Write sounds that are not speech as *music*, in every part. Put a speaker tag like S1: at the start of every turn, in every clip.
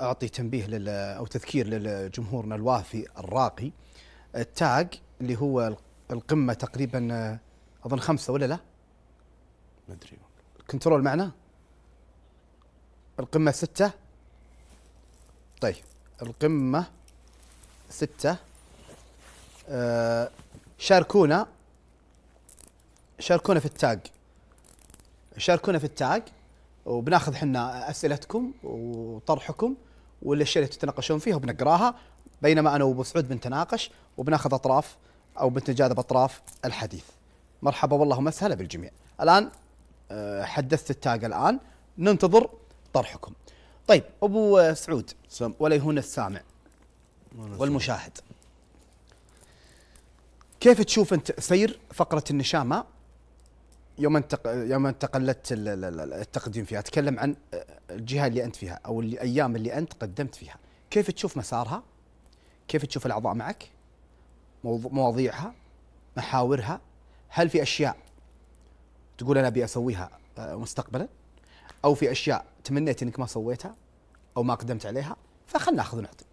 S1: أعطي تنبيه لل أو تذكير لجمهورنا الوافي الراقي. التاج اللي هو القمة تقريبا أظن خمسة ولا لا؟
S2: ما أدري.
S1: الكنترول معنا؟ القمة ستة. طيب القمة ستة. آه، شاركونا. شاركونا في التاج. شاركونا في التاج. وبناخذ حنا أسئلتكم وطرحكم والأشياء اللي تتناقشون فيها وبنقراها بينما أنا وأبو سعود بنتناقش وبناخذ أطراف أو بنتجاذب أطراف الحديث. مرحبا والله ومسهلا بالجميع. الآن آه، حدثت التاج الآن ننتظر طرحكم. طيب أبو سعود
S2: سم
S1: ولا يهون السامع والمشاهد. كيف تشوف أنت سير فقرة النشامة يوم انت يوم انت قلدت ال- ال- ال- التقديم فيها أتكلم عن الجهة اللي أنت فيها أو الأيام اللي أنت قدمت فيها. كيف تشوف مسارها؟ كيف تشوف الأعضاء معك؟ مواضيعها؟ محاورها؟ هل في أشياء تقول أنا أبي أسويها آه، مستقبلا؟ أو في أشياء تمنيت إنك ما سويتها أو ما قدمت عليها؟ فخلنا ناخذ ونعطي.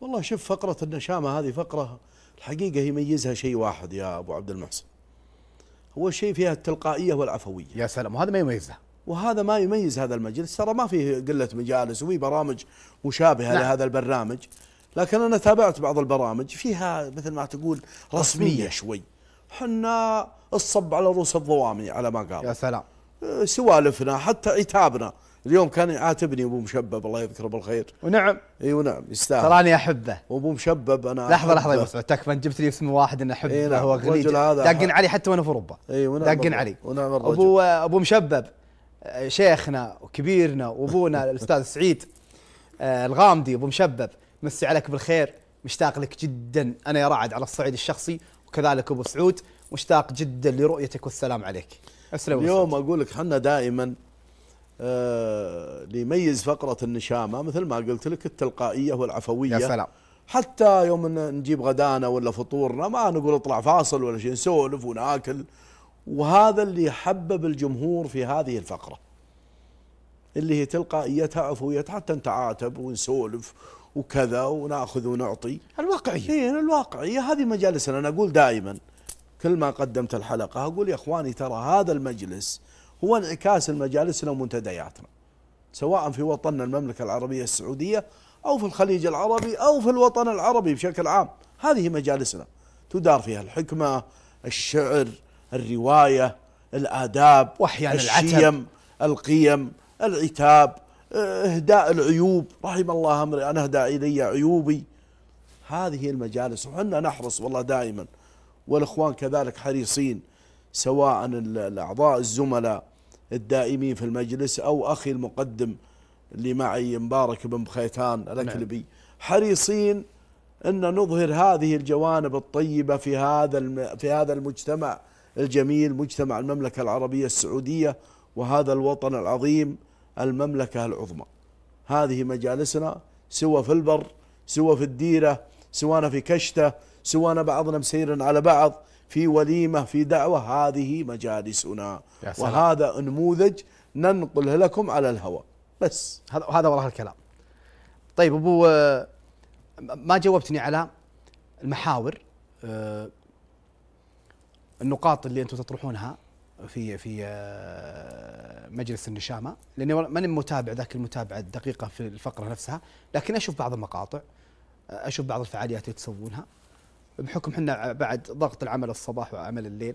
S2: والله شوف فقرة النشامة هذه فقرة الحقيقة يميزها شيء واحد يا أبو عبد المحسن. هو شيء فيها التلقائية والعفوية.
S1: يا سلام وهذا ما يميزها
S2: وهذا ما يميز هذا المجلس. ترى ما فيه قلة مجالس وفي برامج مشابهة
S1: نعم.
S2: لهذا البرنامج. لكن أنا تابعت بعض البرامج فيها مثل ما تقول رسمية,
S1: رسمية.
S2: شوي. حنا الصب على رؤوس الضوامي على ما قال.
S1: يا سلام.
S2: أه، سوالفنا حتى عتابنا. اليوم كان يعاتبني ابو مشبب الله يذكره بالخير.
S1: ونعم.
S2: إي ونعم يستاهل.
S1: تراني أحبه.
S2: وابو مشبب أنا
S1: لحظة لحظة يا
S2: أحبه.
S1: ابو سعود تكفى أنت جبت لي اسم واحد إنه أحبه.
S2: إيه
S1: هو غليج
S2: هذا
S1: داقن. علي حتى وأنا في أوروبا.
S2: إي ونعم
S1: داقن. علي.
S2: ونعم الرجل.
S1: أبو أبو مشبب شيخنا وكبيرنا وأبونا *laughs* الأستاذ سعيد آه، الغامدي أبو مشبب مسي عليك بالخير. مشتاق لك جدا. أنا يا رعد على الصعيد الشخصي وكذلك أبو سعود مشتاق جدا لرؤيتك والسلام عليك. أسلم
S2: اليوم أقول لك حنا دائما آه اللي يميز فقرة النشامة. مثل ما قلت لك التلقائية والعفوية.
S1: يا سلام.
S2: حتى يوم نجيب غدانا ولا فطورنا ما نقول اطلع فاصل ولا شيء نسولف وناكل. وهذا اللي يحبب الجمهور في هذه الفقرة. اللي هي تلقائيتها عفويتها حتى نتعاتب ونسولف وكذا وناخذ ونعطي.
S1: الواقعية.
S2: هي الواقعية. هذه مجالسنا. أنا أقول دائما كل ما قدمت الحلقة أقول يا إخواني ترى هذا المجلس هو انعكاس المجالسنا ومنتدياتنا سواء في وطننا المملكة العربية السعودية أو في الخليج العربي أو في الوطن العربي بشكل عام. هذه مجالسنا تدار فيها الحكمة الشعر الرواية الآداب
S1: العتب.
S2: الشيم القيم العتاب إهداء العيوب. رحم الله أمري أن أهدى إلي عيوبي. هذه المجالس وحنا نحرص والله دائما والإخوان كذلك حريصين سواء ال- الأعضاء الزملاء الدائمين في المجلس أو أخي المقدم اللي معي مبارك بن بخيتان الأكلبي. حريصين أن نظهر هذه الجوانب الطيبة في هذا في هذا المجتمع الجميل مجتمع المملكة العربية السعودية وهذا الوطن العظيم المملكة العظمى. هذه مجالسنا سوى في البر سوى في الديرة سوانا في كشتة سوانا بعضنا مسير على بعض. في وليمة في دعوة هذه مجالسنا. وهذا نموذج ننقله لكم على الهواء. بس.
S1: هذا هذا والله الكلام. طيب أبو آه، ما جاوبتني على المحاور آه، النقاط اللي أنتم تطرحونها في في آه، مجلس النشامة لأني والله ماني متابع ذاك المتابعة الدقيقة في الفقرة نفسها لكن أشوف بعض المقاطع أشوف بعض الفعاليات اللي تسوونها. بحكم إحنا بعد ضغط العمل الصباح وعمل الليل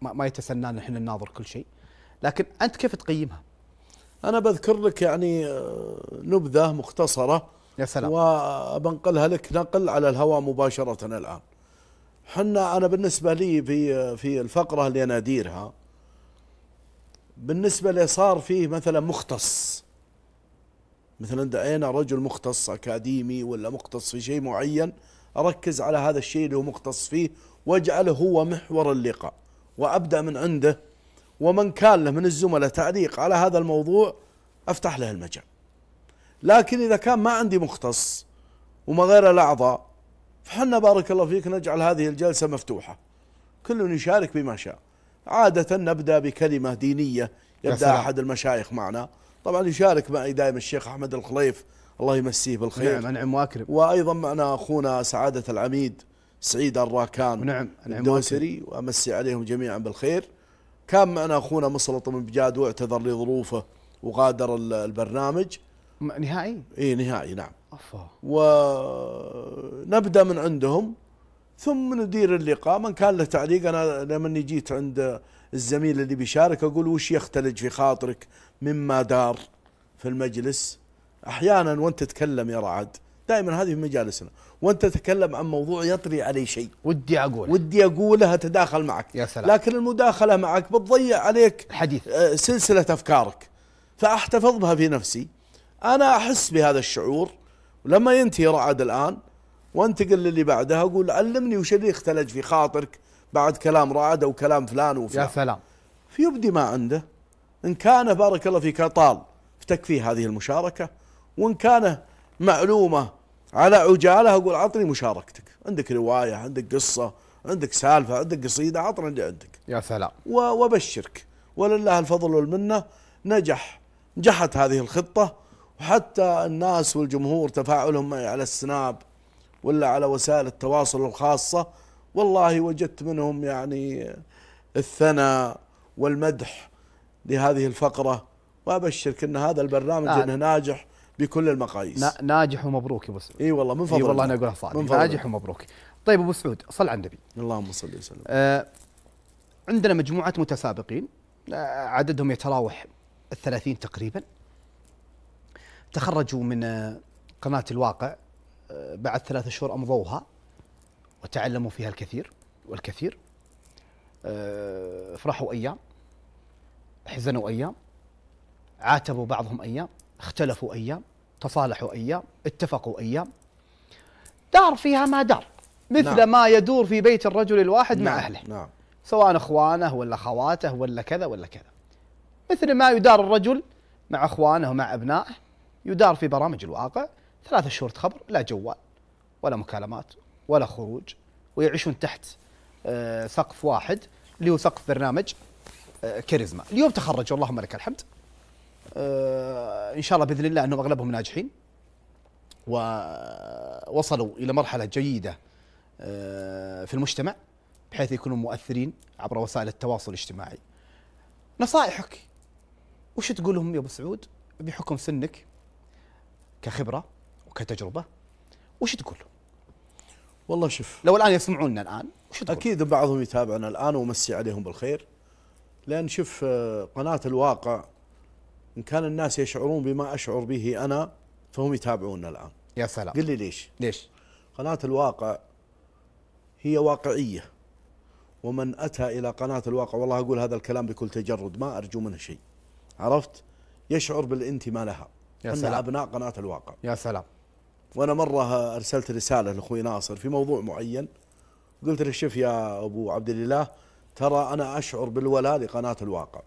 S1: ما, ما يتسنانا إحنا نناظر كل شيء. لكن أنت كيف تقيمها؟
S2: أنا بذكر لك يعني آه، نبذة مختصرة
S1: يا سلام.
S2: وبنقلها لك نقل على الهواء مباشرة الآن. حنا أنا بالنسبة لي في في الفقرة اللي أنا أديرها بالنسبة لي صار فيه مثلا مختص. مثلا دعينا رجل مختص أكاديمي ولا مختص في شيء معين أركز على هذا الشيء اللي هو مختص فيه واجعله هو محور اللقاء وأبدأ من عنده. ومن كان له من الزملاء تعليق على هذا الموضوع أفتح له المجال. لكن إذا كان ما عندي مختص وما غير الأعضاء فحنا بارك الله فيك نجعل هذه الجلسة مفتوحة. كل يشارك بما شاء. عادة نبدأ بكلمة دينية يبدأ. أحد المشايخ معنا. طبعا يشارك معي دائما الشيخ أحمد الخليف الله يمسيه بالخير.
S1: نعم أنعم وأكرم.
S2: وأيضا معنا أخونا سعادة العميد سعيد الراكان
S1: نعم أنعم
S2: الدوسري وأمسي عليهم جميعا بالخير. كان معنا أخونا مسلط من بجاد واعتذر لظروفه وغادر ال- البرنامج.
S1: نهائي؟
S2: إي نهائي نعم.
S1: أفا.
S2: ونبدأ من عندهم ثم ندير اللقاء. من كان له تعليق أنا لما جيت عند الزميل اللي بيشارك أقول وش يختلج في خاطرك مما دار في المجلس؟ أحيانا وأنت تتكلم يا رعد دائما هذه في مجالسنا وأنت تتكلم عن موضوع يطري علي شيء.
S1: ودي أقول
S2: ودي اقوله اتداخل معك.
S1: يا سلام.
S2: لكن المداخلة معك بتضيع عليك
S1: الحديث.
S2: آه، سلسلة أفكارك. فاحتفظ بها في نفسي. أنا أحس بهذا الشعور. ولما ينتهي رعد الآن وأنتقل للي بعدها أقول علمني وش اللي اختلج في خاطرك بعد كلام رعد أو كلام فلان
S1: يا
S2: وفلان
S1: سلام.
S2: فيبدي ما عنده. إن كان بارك الله فيك طال فتكفيه هذه المشاركة. وإن كان معلومة على عجالة أقول أعطني مشاركتك. عندك رواية عندك قصة عندك سالفة عندك قصيدة عطنا اللي عندك.
S1: يا سلام.
S2: وأبشرك. ولله الفضل والمنة نجح نجحت هذه الخطة. وحتى الناس والجمهور تفاعلهم معي على السناب ولا على وسائل التواصل الخاصة. والله وجدت منهم يعني الثناء والمدح لهذه الفقرة. وأبشرك إن هذا البرنامج
S1: آه.
S2: إنه ناجح بكل المقاييس.
S1: نا- ناجح ومبروك يا أبو سعود.
S2: إي والله من فضل
S1: اي والله
S2: الله.
S1: أنا أقولها صادق. ناجح ومبروك. طيب أبو سعود صل على النبي.
S2: اللهم صل وسلم.
S1: آه عندنا مجموعه متسابقين. آه عددهم يتراوح الثلاثين تقريبا. تخرجوا من آه قناة الواقع آه بعد ثلاثة شهور أمضوها وتعلموا فيها الكثير والكثير. آه فرحوا أيام حزنوا أيام عاتبوا بعضهم أيام. اختلفوا أيام تصالحوا أيام اتفقوا أيام. دار فيها ما دار. مثل
S2: نعم.
S1: ما يدور في بيت الرجل الواحد مع
S2: نعم،
S1: أهله.
S2: نعم.
S1: سواء إخوانه ولا خواته ولا كذا ولا كذا. مثل ما يدار الرجل مع إخوانه ومع أبنائه يدار في برامج الواقع ثلاثة شهور خبر لا جوال ولا مكالمات ولا خروج ويعيشون تحت آه، سقف واحد اللي هو سقف برنامج آه، كاريزما. اليوم تخرجوا اللهم لك الحمد. إن شاء الله بإذن الله أنهم أغلبهم ناجحين. ووصلوا إلى مرحلة جيدة آه، في المجتمع بحيث يكونوا مؤثرين عبر وسائل التواصل الاجتماعي. نصائحك وش تقول لهم يا أبو سعود بحكم سنك كخبرة وكتجربة؟ وش تقول لهم
S2: والله شوف
S1: لو الآن يسمعوننا الآن وش تقول
S2: أكيد بعضهم يتابعنا الآن ومسي عليهم بالخير. لأن شوف آه، قناة الواقع إن كان الناس يشعرون بما أشعر به أنا فهم يتابعونا الآن.
S1: يا سلام.
S2: قل لي ليش؟
S1: ليش؟
S2: قناة الواقع هي واقعية. ومن أتى إلى قناة الواقع والله أقول هذا الكلام بكل تجرد ما أرجو منه شيء. عرفت؟ يشعر بالانتماء لها.
S1: يا سلام.
S2: أبناء قناة الواقع.
S1: يا سلام.
S2: وأنا مرة أرسلت رسالة لأخوي ناصر في موضوع معين. قلت له شوف يا أبو عبد الاله ترى أنا أشعر بالولاء لقناة الواقع.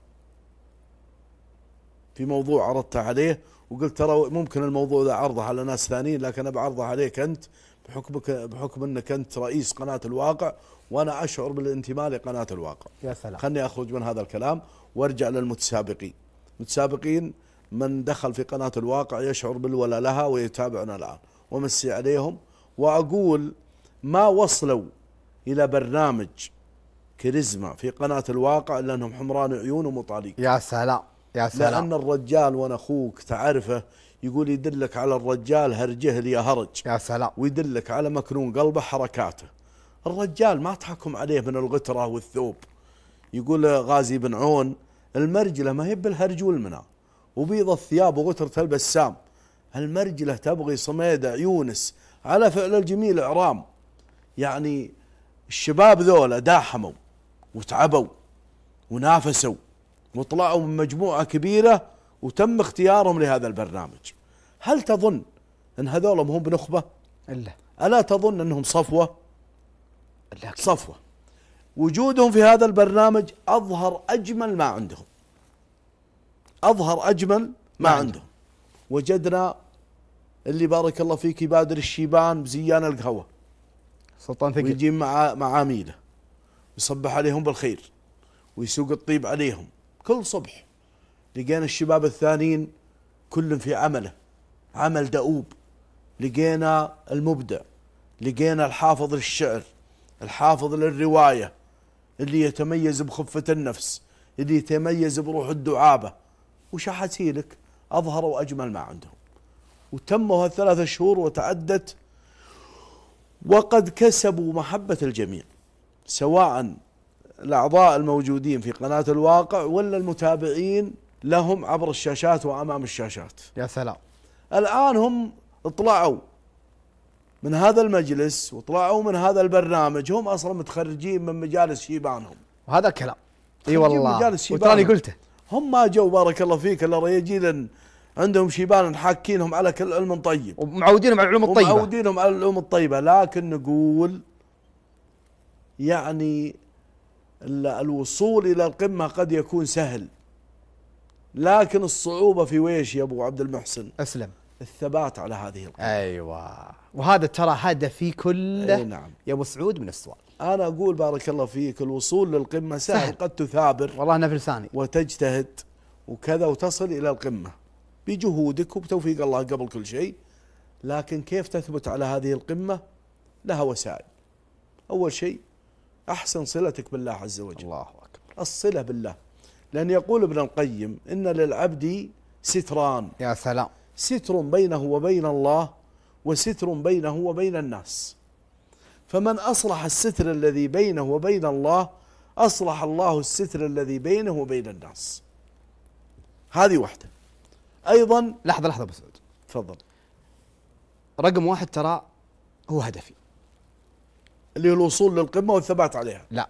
S2: في موضوع عرضته عليه وقلت ترى ممكن الموضوع ذا عرضه على ناس ثانيين لكن أنا بعرضه عليك أنت بحكمك بحكم أنك أنت رئيس قناة الواقع وأنا أشعر بالانتماء لقناة الواقع.
S1: يا سلام.
S2: خلني أخرج من هذا الكلام وأرجع للمتسابقين. المتسابقين من دخل في قناة الواقع يشعر بالولاء لها ويتابعنا الآن. ومسي عليهم وأقول ما وصلوا إلى برنامج كاريزما في قناة الواقع إلا أنهم حمران عيون ومطاليق.
S1: يا سلام. يا
S2: لأن
S1: سلام
S2: الرجال وأنا أخوك تعرفه يقول يدلك على الرجال هرجه يا هرج
S1: يا سلام.
S2: ويدلك على مكنون قلبه حركاته. الرجال ما تحكم عليه من الغترة والثوب. يقول غازي بن عون المرجلة ما هي بالهرج والمنى وبيض الثياب وغترة البسام. المرجلة تبغي صميدة يونس على فعل الجميل إعرام. يعني الشباب ذولا داحموا وتعبوا ونافسوا. وطلعوا من مجموعة كبيرة وتم اختيارهم لهذا البرنامج هل تظن إن هذول هم بنخبة؟
S1: إلا
S2: ألا تظن إنهم صفوة؟
S1: الا أكيد.
S2: صفوة. وجودهم في هذا البرنامج أظهر أجمل ما عندهم. أظهر أجمل ما
S1: ما
S2: عندهم. وجدنا اللي بارك الله فيك يبادر الشيبان بزيان القهوة
S1: سلطان ثقيل
S2: ويجي مع معاميله يصبح عليهم بالخير ويسوق الطيب عليهم كل صبح لقينا الشباب الثانيين كل في عمله. عمل دؤوب. لقينا المبدع. لقينا الحافظ للشعر. الحافظ للرواية. اللي يتميز بخفة النفس. اللي يتميز بروح الدعابة. وش أظهروا أجمل ما عندهم. وتموا هالثلاثة شهور وتعدت. وقد كسبوا محبة الجميع. سواء الأعضاء الموجودين في قناة الواقع ولا المتابعين لهم عبر الشاشات وأمام الشاشات.
S1: يا سلام.
S2: الآن هم طلعوا من هذا المجلس وطلعوا من هذا البرنامج هم أصلا متخرجين من مجالس شيبانهم.
S1: وهذا كلام.
S2: إي
S1: والله. وتراني قلته.
S2: هم ما جو بارك الله فيك إلا رياجيل عندهم شيبان حاكينهم على كل علم طيب.
S1: ومعودينهم على العلوم الطيبة.
S2: ومعودينهم على العلوم الطيبة. لكن نقول يعني الوصول إلى القمة قد يكون سهل. لكن الصعوبة في ويش يا أبو عبد المحسن؟
S1: أسلم.
S2: الثبات على هذه القمة.
S1: أيوه. وهذا ترى هدفي كله
S2: أي نعم.
S1: يا أبو سعود من السؤال.
S2: أنا أقول بارك الله فيك الوصول للقمة سهل,
S1: سهل.
S2: قد تثابر.
S1: والله أنا في لساني.
S2: وتجتهد وكذا وتصل إلى القمة بجهودك وبتوفيق الله قبل كل شيء. لكن كيف تثبت على هذه القمة؟ لها وسائل. أول شيء أحسن صلتك بالله عز وجل.
S1: الله أكبر.
S2: الصلة بالله. لأن يقول ابن القيم إن للعبد ستران.
S1: يا سلام.
S2: ستر بينه وبين الله وستر بينه وبين الناس. فمن أصلح الستر الذي بينه وبين الله أصلح الله الستر الذي بينه وبين الناس. هذه واحدة. أيضا
S1: لحظة لحظة ابو سعود
S2: تفضل.
S1: رقم واحد ترى هو هدفي.
S2: الوصول للقمة والثبات عليها.
S1: لا.